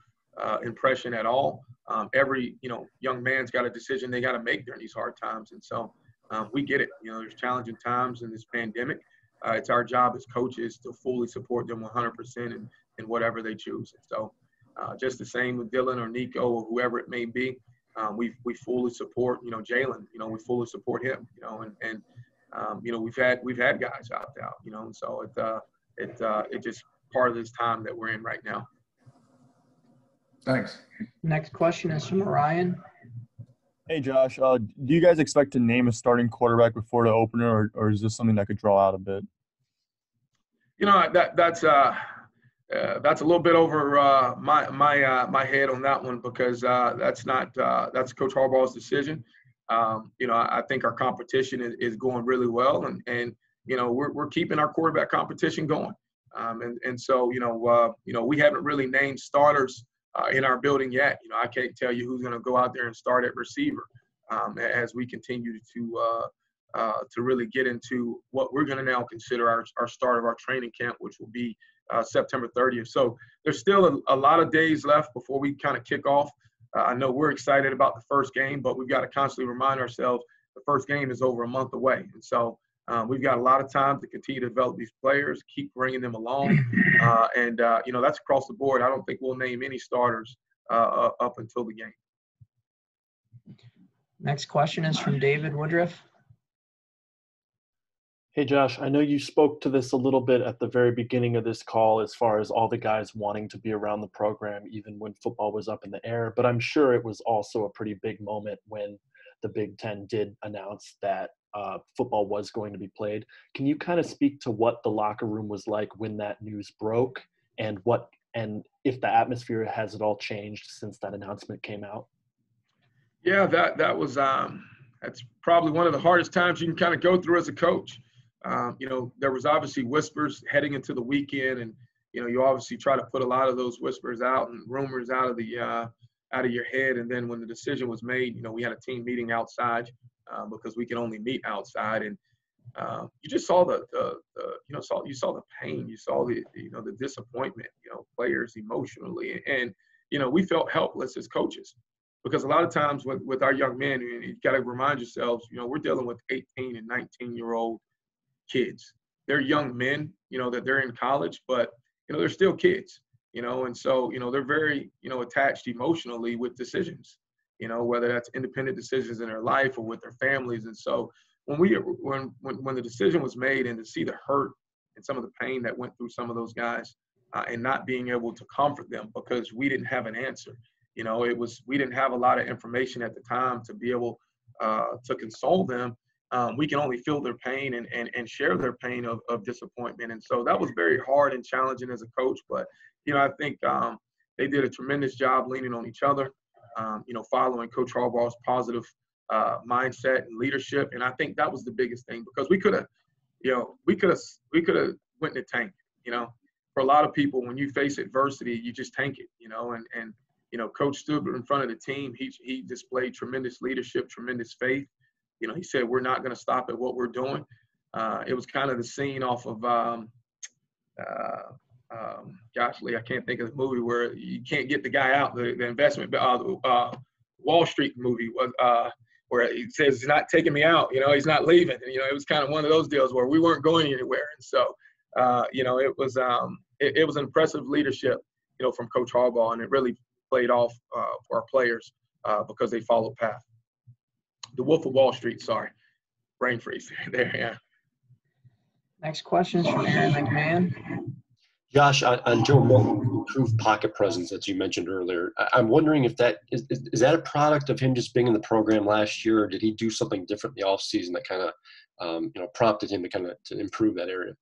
uh, impression at all. Um, every you know young man's got a decision they got to make during these hard times, and so um, we get it. You know, there's challenging times in this pandemic. Uh, it's our job as coaches to fully support them 100% in, in whatever they choose. And so, uh, just the same with Dylan or Nico or whoever it may be, um, we we fully support. You know, Jalen. You know, we fully support him. You know, and and um, you know we've had we've had guys opt out. You know, and so it uh, it uh, it just part of this time that we're in right now. Thanks. Next question is from Ryan. Hey Josh, uh, do you guys expect to name a starting quarterback before the opener, or, or is this something that could draw out a bit? You know that that's uh, uh that's a little bit over uh, my my uh, my head on that one because uh, that's not uh, that's Coach Harbaugh's decision. Um, you know, I, I think our competition is, is going really well, and and you know, we're, we're keeping our quarterback competition going. Um, and, and so, you know, uh, you know, we haven't really named starters uh, in our building yet. You know, I can't tell you who's going to go out there and start at receiver um, as we continue to uh, uh, to really get into what we're going to now consider our, our start of our training camp, which will be uh, September 30th. So there's still a, a, lot of days left before we kind of kick off. Uh, I know we're excited about the first game, but we've got to constantly remind ourselves the first game is over a month away. And so um, we've got a lot of time to continue to develop these players, keep bringing them along, uh, and uh, you know that's across the board. I don't think we'll name any starters uh, up until the game. Next question is from David Woodruff. Hey Josh, I know you spoke to this a little bit at the very beginning of this call as far as all the guys wanting to be around the program even when football was up in the air, but I'm sure it was also a pretty big moment when the Big Ten did announce that uh, football was going to be played. Can you kind of speak to what the locker room was like when that news broke, and what and if the atmosphere has it all changed since that announcement came out? Yeah, that that was um, that's probably one of the hardest times you can kind of go through as a coach. Um, you know, there was obviously whispers heading into the weekend, and you know, you obviously try to put a lot of those whispers out and rumors out of the uh, out of your head. And then when the decision was made, you know, we had a team meeting outside uh, because we can only meet outside. And uh, you just saw the, the, the, you know, saw you saw the pain, you saw the, you know, the disappointment, you know, players emotionally, and you know, we felt helpless as coaches because a lot of times with, with our young men, you got to remind yourselves, you know, we're dealing with 18 and 19 year old kids. They're young men, you know, that they're in college, but you know, they're still kids, you know, and so you know they're very, you know, attached emotionally with decisions you know, whether that's independent decisions in their life or with their families. And so when we when when, when the decision was made and to see the hurt and some of the pain that went through some of those guys uh, and not being able to comfort them because we didn't have an answer. You know, it was we didn't have a lot of information at the time to be able uh, to console them. Um, we can only feel their pain and, and, and share their pain of, of disappointment. And so that was very hard and challenging as a coach. But, you know, I think um, they did a tremendous job leaning on each other um, you know, following Coach Harbaugh's positive uh, mindset and leadership. And I think that was the biggest thing because we could have, you know, we could have we could have went in the tank. You know, for a lot of people, when you face adversity, you just tank it. You know, and and you know, Coach stood in front of the team. He he displayed tremendous leadership, tremendous faith. You know, he said, "We're not going to stop at what we're doing." Uh, it was kind of the scene off of um, uh, um, gosh, Lee, I can't think of the movie where you can't get the guy out. The, the investment, uh, uh, Wall Street movie was uh, where he says he's not taking me out. You know, he's not leaving. And, you know, it was kind of one of those deals where we weren't going anywhere. And so, uh, you know, it was um, it, it, was impressive leadership, you know, from Coach Harbaugh, and it really played off uh, for our players uh, because they followed path. The Wolf of Wall Street. Sorry, brain freeze there. Yeah. Next question is from Aaron McMann. Josh, on, on Joe Milton's improved pocket presence that you mentioned earlier, I, I'm wondering if that is, is, is that a product of him just being in the program last year, or did he do something different in the offseason that kind of um, you know prompted him to kind of to improve that area?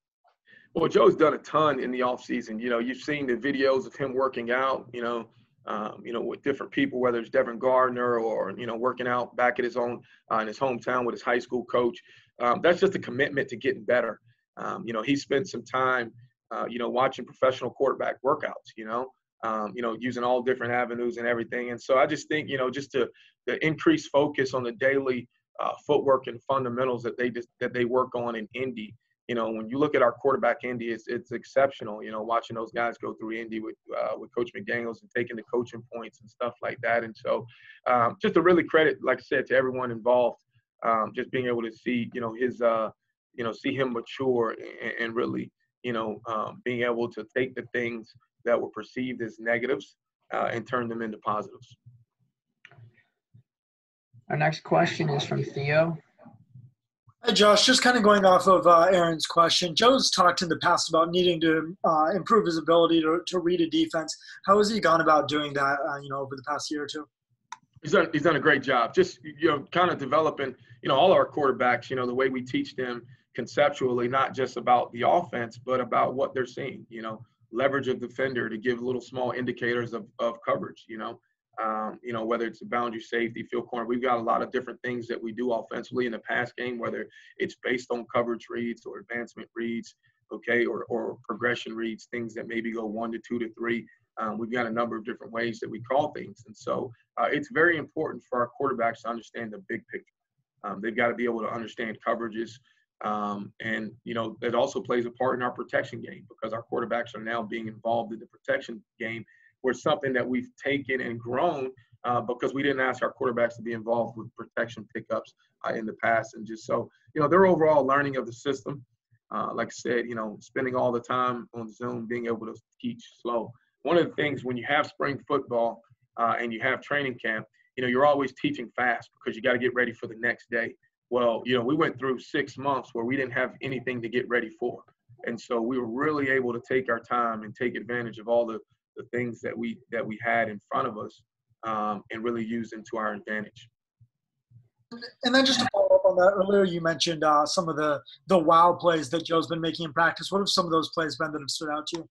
Well, Joe's done a ton in the offseason. You know, you've seen the videos of him working out, you know, um, you know, with different people, whether it's Devin Gardner or, you know, working out back at his own, uh, in his hometown with his high school coach. Um, that's just a commitment to getting better. Um, you know, he spent some time, uh, you know, watching professional quarterback workouts, you know, um, you know, using all different avenues and everything. And so I just think, you know, just to, to increase focus on the daily uh, footwork and fundamentals that they just, that they work on in Indy, you know, when you look at our quarterback Indy, it's, it's exceptional. You know, watching those guys go through Indy with uh, with Coach McDaniels and taking the coaching points and stuff like that. And so, um, just to really credit, like I said, to everyone involved, um, just being able to see, you know, his, uh, you know, see him mature and, and really, you know, um, being able to take the things that were perceived as negatives uh, and turn them into positives. Our next question is from Theo. Hi, Josh. Just kind of going off of uh, Aaron's question. Joe's talked in the past about needing to uh, improve his ability to, to read a defense. How has he gone about doing that, uh, you know, over the past year or two? He's done, he's done a great job. Just, you know, kind of developing, you know, all our quarterbacks, you know, the way we teach them conceptually, not just about the offense, but about what they're seeing, you know, leverage a defender to give little small indicators of, of coverage, you know, um, you know, whether it's a boundary safety, field corner, we've got a lot of different things that we do offensively in the pass game, whether it's based on coverage reads or advancement reads, okay, or, or progression reads, things that maybe go one to two to three. Um, we've got a number of different ways that we call things. And so uh, it's very important for our quarterbacks to understand the big picture. Um, they've got to be able to understand coverages. Um, and, you know, that also plays a part in our protection game because our quarterbacks are now being involved in the protection game were something that we've taken and grown uh, because we didn't ask our quarterbacks to be involved with protection pickups uh, in the past. And just so, you know, their overall learning of the system, uh, like I said, you know, spending all the time on Zoom, being able to teach slow. One of the things when you have spring football uh, and you have training camp, you know, you're always teaching fast because you got to get ready for the next day. Well, you know, we went through six months where we didn't have anything to get ready for. And so we were really able to take our time and take advantage of all the the things that we that we had in front of us um, and really use them to our advantage. And then just to follow up on that, earlier you mentioned uh, some of the the wow plays that Joe's been making in practice. What have some of those plays been that have stood out to you?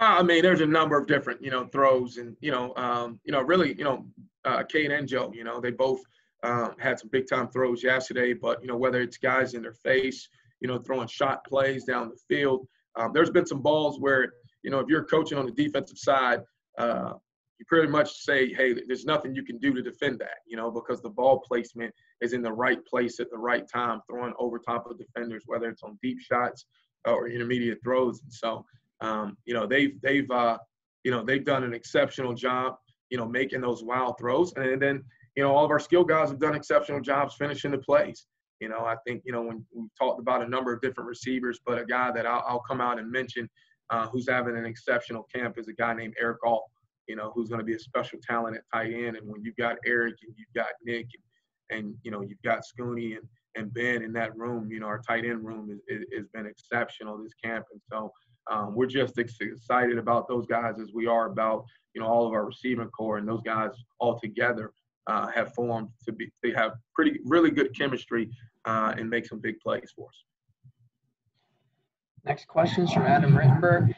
Uh, I mean, there's a number of different, you know, throws, and you know, um, you know, really, you know, uh, Cade and Joe, you know, they both um, had some big time throws yesterday. But you know, whether it's guys in their face, you know, throwing shot plays down the field, um, there's been some balls where you know, if you're coaching on the defensive side, uh, you pretty much say, hey, there's nothing you can do to defend that, you know, because the ball placement is in the right place at the right time, throwing over top of defenders, whether it's on deep shots or intermediate throws. And so, um, you know, they've they've uh, you know they've done an exceptional job, you know, making those wild throws, and then you know all of our skill guys have done exceptional jobs finishing the plays. You know, I think you know when we've talked about a number of different receivers, but a guy that I'll, I'll come out and mention uh, who's having an exceptional camp is a guy named Erick All, you know, who's going to be a special talent at tight end. And when you've got Eric and you've got Nick and, and you know, you've got Scooney and, and Ben in that room, you know, our tight end room is, has been exceptional this camp. And so um, we're just excited about those guys as we are about, you know, all of our receiving corps and those guys all together uh, have formed to be, they have pretty, really good chemistry uh, and make some big plays for us. Next question is from Adam Rittenberg.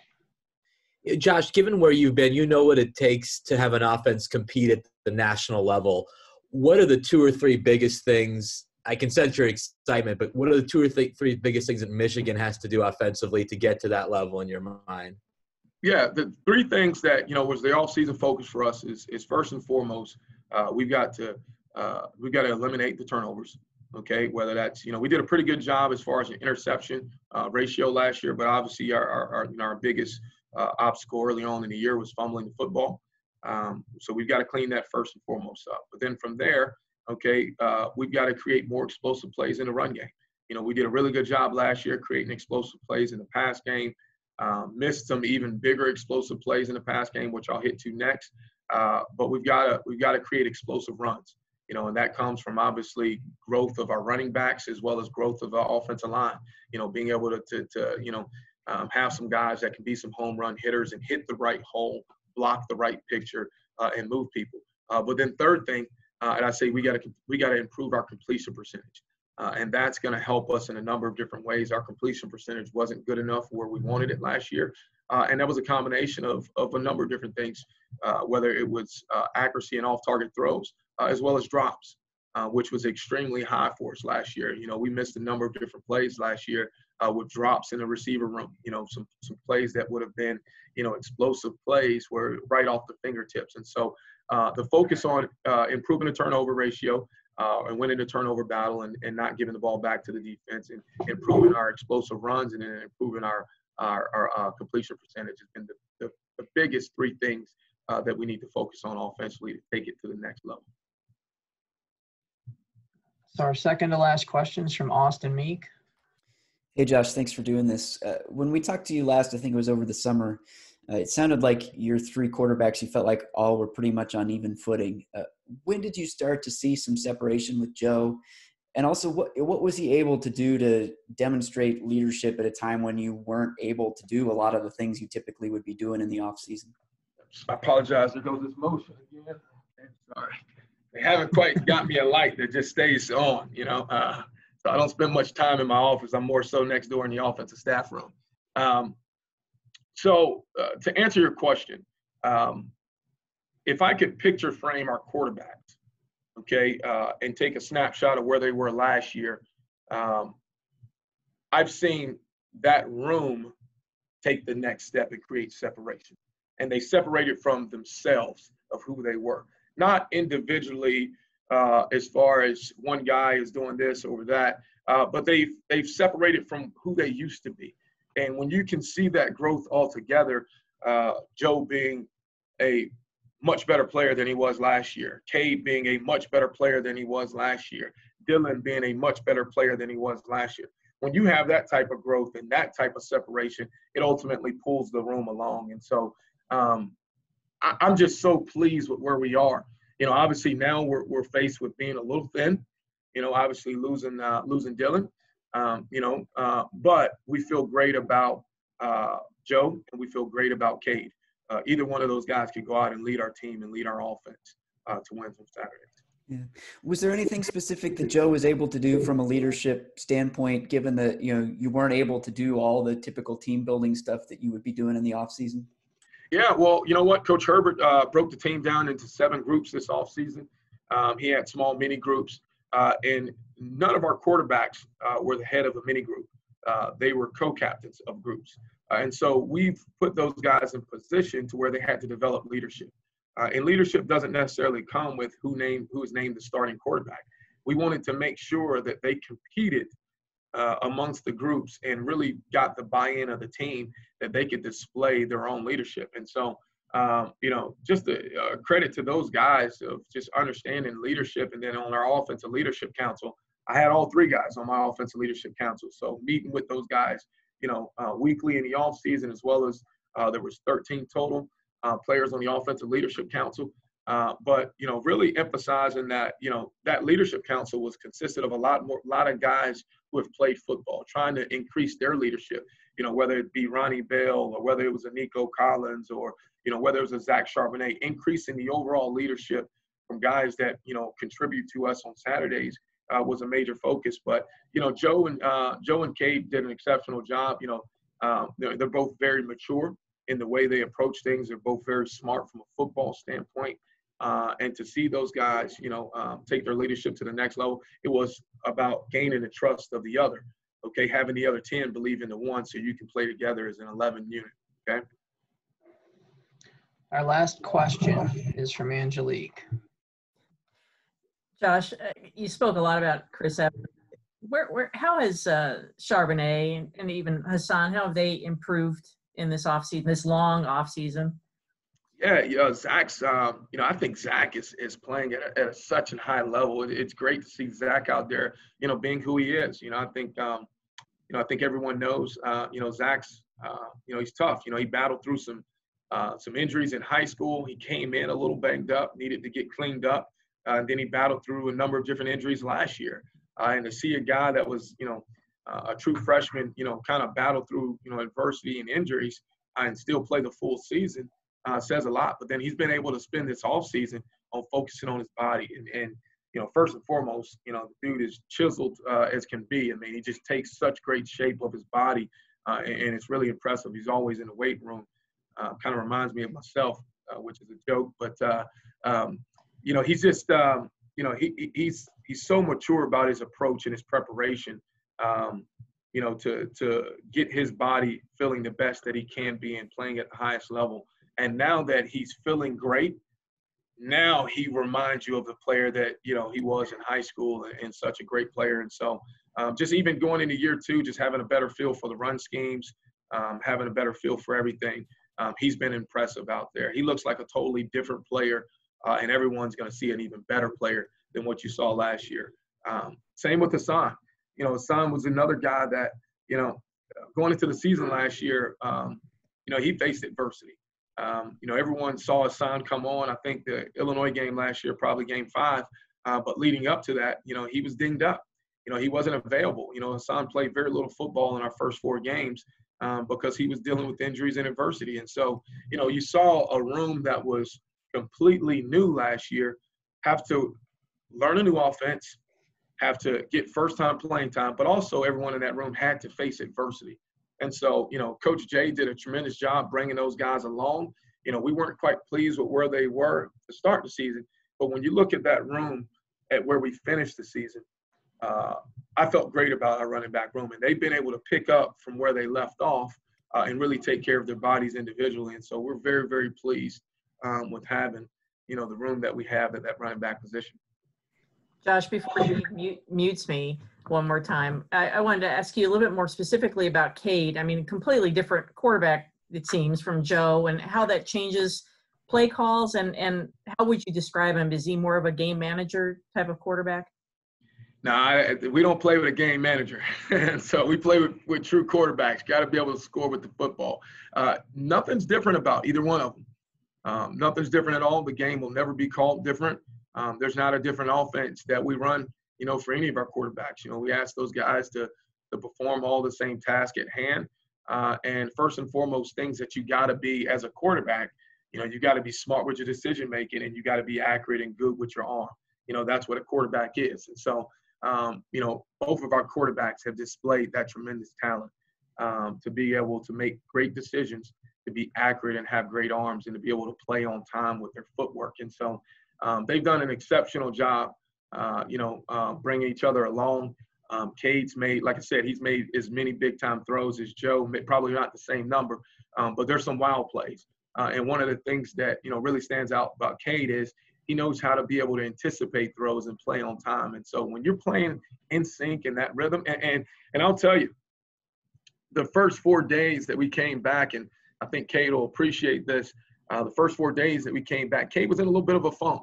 Josh, given where you've been, you know what it takes to have an offense compete at the national level. What are the two or three biggest things? I can sense your excitement, but what are the two or th- three biggest things that Michigan has to do offensively to get to that level in your mind? Yeah, the three things that you know was the off-season focus for us is is first and foremost, uh, we've got to uh, we've got to eliminate the turnovers okay whether that's you know we did a pretty good job as far as an interception uh, ratio last year but obviously our, our, our, you know, our biggest uh, obstacle early on in the year was fumbling the football. Um, so we've got to clean that first and foremost up. But then from there okay uh, we've got to create more explosive plays in the run game. You know we did a really good job last year creating explosive plays in the pass game um, missed some even bigger explosive plays in the pass game which i'll hit to next. Uh, but we've got to we've got to create explosive runs you know, and that comes from obviously growth of our running backs as well as growth of our offensive line. You know, being able to, to, to you know, um, have some guys that can be some home run hitters and hit the right hole, block the right picture, uh, and move people. Uh, but then third thing, uh, and I say we got to we got to improve our completion percentage. Uh, and that's going to help us in a number of different ways. Our completion percentage wasn't good enough where we wanted it last year. Uh, and that was a combination of, of a number of different things, uh, whether it was uh, accuracy and off target throws, uh, as well as drops, uh, which was extremely high for us last year. You know, we missed a number of different plays last year with drops in the receiver room, you know, some, some plays that would have been, you know, explosive plays were right off the fingertips. And so the focus on improving the turnover ratio, uh, and winning the turnover battle and, and not giving the ball back to the defense and improving our explosive runs and improving our our, our uh, completion percentage has been the, the, the biggest three things uh, that we need to focus on offensively to take it to the next level. So our second to last question is from Austin Meek. Hey Josh, thanks for doing this. Uh, when we talked to you last, I think it was over the summer. Uh, it sounded like your three quarterbacks, you felt like all were pretty much on even footing. Uh, when did you start to see some separation with Joe? And also, what what was he able to do to demonstrate leadership at a time when you weren't able to do a lot of the things you typically would be doing in the off season? I apologize. There goes this motion again. sorry. They haven't quite got me a light that just stays on, you know. Uh, so I don't spend much time in my office. I'm more so next door in the offensive staff room. Um, so uh, to answer your question, um, if I could picture frame our quarterbacks, okay, uh, and take a snapshot of where they were last year, um, I've seen that room take the next step and create separation. And they separated from themselves of who they were, not individually uh, as far as one guy is doing this or that, uh, but they've they've separated from who they used to be. And when you can see that growth altogether, uh, Joe being a much better player than he was last year, Cade being a much better player than he was last year, Dylan being a much better player than he was last year. When you have that type of growth and that type of separation, it ultimately pulls the room along. And so um, I, I'm just so pleased with where we are. You know, obviously now we're, we're faced with being a little thin. You know, obviously losing uh, losing Dylan, um, you know, uh, but we feel great about uh, Joe and we feel great about Cade. Uh, either one of those guys could go out and lead our team and lead our offense uh, to win some Saturdays. Yeah. Was there anything specific that Joe was able to do from a leadership standpoint, given that you know you weren't able to do all the typical team building stuff that you would be doing in the off season? Yeah, well, you know what, Coach Herbert uh, broke the team down into seven groups this off season. Um, he had small mini groups, uh, and none of our quarterbacks uh, were the head of a mini group. Uh, they were co-captains of groups. Uh, and so we've put those guys in position to where they had to develop leadership. Uh, and leadership doesn't necessarily come with who named who is named the starting quarterback. We wanted to make sure that they competed uh, amongst the groups and really got the buy-in of the team that they could display their own leadership. And so, um, you know, just a, a, credit to those guys of just understanding leadership. And then on our offensive leadership council, I had all three guys on my offensive leadership council. So meeting with those guys, you know, uh, weekly in the off season, as well as uh, there was 13 total uh, players on the offensive leadership council. Uh, but you know, really emphasizing that you know that leadership council was consisted of a lot more, a lot of guys who have played football, trying to increase their leadership. You know, whether it be Ronnie Bell or whether it was a Nico Collins or you know whether it was a Zach Charbonnet, increasing the overall leadership from guys that you know contribute to us on Saturdays uh, was a major focus. But you know, Joe and uh, Joe and Cade did an exceptional job. You know, um, they're, they're, both very mature in the way they approach things. They're both very smart from a football standpoint. Uh, and to see those guys, you know, um, take their leadership to the next level, it was about gaining the trust of the other. Okay, having the other ten believe in the one, so you can play together as an 11 unit. Okay. Our last question is from Angelique. Josh, uh, you spoke a lot about Chris Evans. Where, where, how has uh, Charbonnet and, even Hassan, how have they improved in this offseason, this long offseason? Yeah, you know, Zach's, um, you know, I think Zach is, is playing at, a, at a such a high level. It, it's great to see Zach out there, you know, being who he is. You know, I think, um, you know, I think everyone knows, uh, you know, Zach's, uh, you know, he's tough. You know, he battled through some, uh, some injuries in high school. He came in a little banged up, needed to get cleaned up. Uh, and then he battled through a number of different injuries last year. Uh, and to see a guy that was, you know, uh, a true freshman, you know, kind of battle through, you know, adversity and injuries uh, and still play the full season uh, says a lot. But then he's been able to spend this off season on focusing on his body. And, and you know, first and foremost, you know, the dude is chiseled uh, as can be. I mean, he just takes such great shape of his body, and, and, it's really impressive. He's always in the weight room. Kind of reminds me of myself, which is a joke. But um, you know, he's just, um, you know, he, he's he's so mature about his approach and his preparation. Um, you know, to to get his body feeling the best that he can be and playing at the highest level. And now that he's feeling great, now he reminds you of the player that you know he was in high school and, such a great player. And so, um, just even going into year two, just having a better feel for the run schemes, um, having a better feel for everything. Um, he's been impressive out there. He looks like a totally different player, uh, and everyone's going to see an even better player than what you saw last year. Um, same with Hassan. You know, Hassan was another guy that you know going into the season last year. Um, you know, he faced adversity. Um, you know, everyone saw Hassan come on. I think the Illinois game last year, probably game five. Uh, but leading up to that, you know, he was dinged up. You know, he wasn't available. You know, Hassan played very little football in our first four games um, because he was dealing with injuries and adversity. And so, you know, you saw a room that was completely new last year have to learn a new offense, have to get first time playing time, but also everyone in that room had to face adversity. And so, you know, Coach Jay did a tremendous job bringing those guys along. You know, we weren't quite pleased with where they were to start the season, but when you look at that room at where we finished the season, uh, I felt great about our running back room, and they've been able to pick up from where they left off uh, and really take care of their bodies individually. And so we're very, very pleased um, with having, you know, the room that we have at that running back position. Josh, before you mute, mutes me one more time, I, I, wanted to ask you a little bit more specifically about Cade. I mean, completely different quarterback, it seems, from Joe, and how that changes play calls, and, and how would you describe him? Is he more of a game manager type of quarterback? No, I, we don't play with a game manager. so we play with, with true quarterbacks. Got to be able to score with the football. Uh, nothing's different about either one of them. Um, nothing's different at all. The game will never be called different. Um, there's not a different offense that we run, you know, for any of our quarterbacks. You know, we ask those guys to to perform all the same task at hand. Uh, and first and foremost, things that you got to be as a quarterback. You know, you got to be smart with your decision making, and you got to be accurate and good with your arm. You know, that's what a quarterback is. And so, um, you know, both of our quarterbacks have displayed that tremendous talent um, to be able to make great decisions, to be accurate and have great arms, and to be able to play on time with their footwork. And so, um, they've done an exceptional job, uh, you know, uh, bringing each other along. Um, Cade's made, like I said, he's made as many big time throws as Joe, probably not the same number, um, but there's some wild plays. Uh, and one of the things that, you know, really stands out about Cade is he knows how to be able to anticipate throws and play on time. And so when you're playing in sync in that rhythm, and, and, and I'll tell you, the first four days that we came back, and I think Cade will appreciate this, uh, the first four days that we came back, Cade was in a little bit of a funk.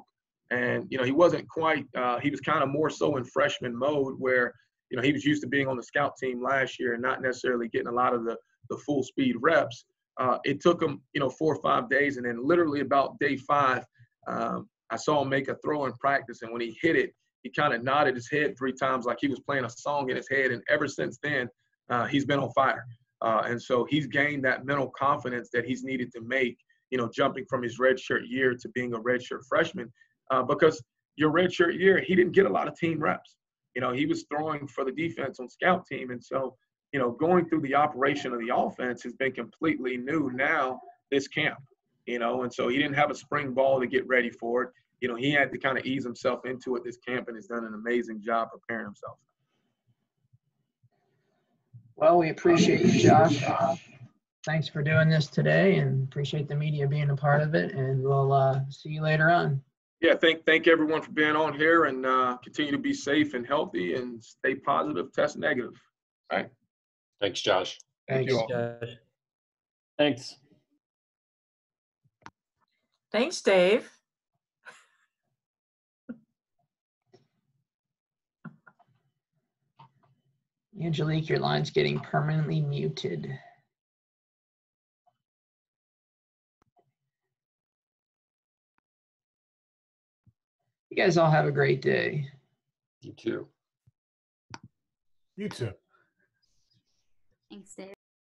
And, you know, he wasn't quite, uh, he was kind of more so in freshman mode where, you know, he was used to being on the scout team last year and not necessarily getting a lot of the, the full speed reps. Uh, it took him, you know, four or five days. And then literally about day five, um, I saw him make a throw in practice. And when he hit it, he kind of nodded his head three times like he was playing a song in his head. And ever since then, uh, he's been on fire. Uh, and so he's gained that mental confidence that he's needed to make you know, jumping from his redshirt year to being a redshirt freshman, uh, because your redshirt year, he didn't get a lot of team reps. You know, he was throwing for the defense on scout team, and so you know, going through the operation of the offense has been completely new now this camp. You know, and so he didn't have a spring ball to get ready for it. You know, he had to kind of ease himself into it this camp, and has done an amazing job preparing himself. Well, we appreciate you, Josh thanks for doing this today and appreciate the media being a part of it. And we'll uh, see you later on. Yeah, thank thank everyone for being on here and uh, continue to be safe and healthy and stay positive, test negative. All right. Thanks, Josh. Thanks. Thank Josh. Thanks. Thanks, Dave. Angelique, your line's getting permanently muted. You guys all have a great day. You too. You too. Thanks, Dave.